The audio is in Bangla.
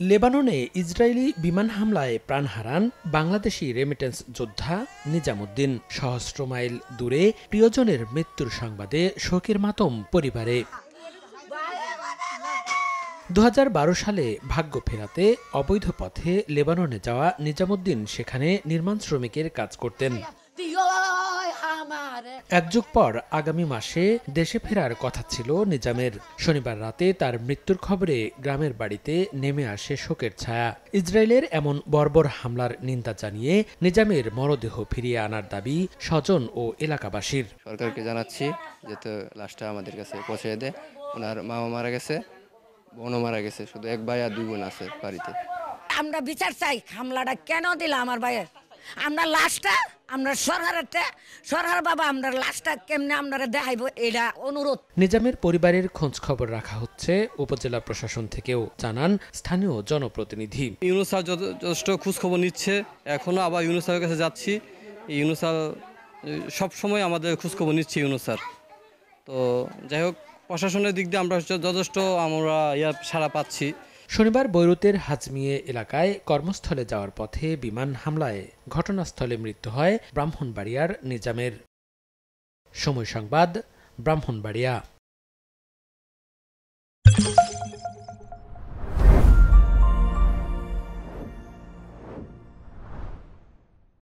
লেবাননে ইসরায়েলি বিমান হামলায় প্রাণ হারান বাংলাদেশি রেমিটেন্স যোদ্ধা নিজামুদ্দিন। সহস্র মাইল দূরে প্রিয়জনের মৃত্যুর সংবাদে শোকের মাতম পরিবারে। দু হাজার বারো সালে ভাগ্য ফেরাতে অবৈধ পথে লেবাননে যাওয়া নিজামুদ্দিন সেখানে নির্মাণ শ্রমিকের কাজ করতেন। এক যুগ পর আগামী মাসে দেশে ফেরার কথা ছিল নিজামের। শনিবার রাতে তার মৃত্যুর খবরে গ্রামের বাড়িতে নেমে আসে শোকের ছায়া। ইসরায়েলের এমন বর্বর হামলার নিন্দা জানিয়ে নিজামের মরদেহ ফিরিয়ে আনার দাবি স্বজন ও এলাকাবাসীর। সরকারকে জানাচ্ছি যাতে লাশটা আমাদের কাছে পৌঁছে দেয়। ওনার মামা মারা গেছে বোনও মারা গেছে শুধু এক ভাই আর দুই বোন আছে বাড়িতে। আমরা বিচার চাই হামলাটা কেন দিল আমার ভাইয়ের? আমরা লাশটা আমরা সরকারেরটা সরকার বাবা আমরা লাশটা কেমনে আমরা দেখাইব এটা অনুরোধ। নিজামের পরিবারের খোঁজ খবর রাখা হচ্ছে উপজেলা প্রশাসন থেকেও জানান স্থানীয় জনপ্রতিনিধি। ইউনুস স্যার যথে- যথেষ্ট খোঁজখবর নিচ্ছে এখনও আবার ইউনুস কাছে যাচ্ছি। এই ইউনুস স্যার সব সময় আমাদের খোঁজখবর নিচ্ছে ইউনুস স্যার। তো যাই হোক প্রশাসনের দিক দিয়ে আমরা যথেষ্ট আমরা ইয়া সাড়া পাচ্ছি। শনিবার বৈরুতের হাজমিয়ে এলাকায় কর্মস্থলে যাওয়ার পথে বিমান হামলায় ঘটনাস্থলে মৃত্যু হয় ব্রাহ্মণবাড়িয়ার নিজামের। সময় সংবাদ, ব্রাহ্মণবাড়িয়া।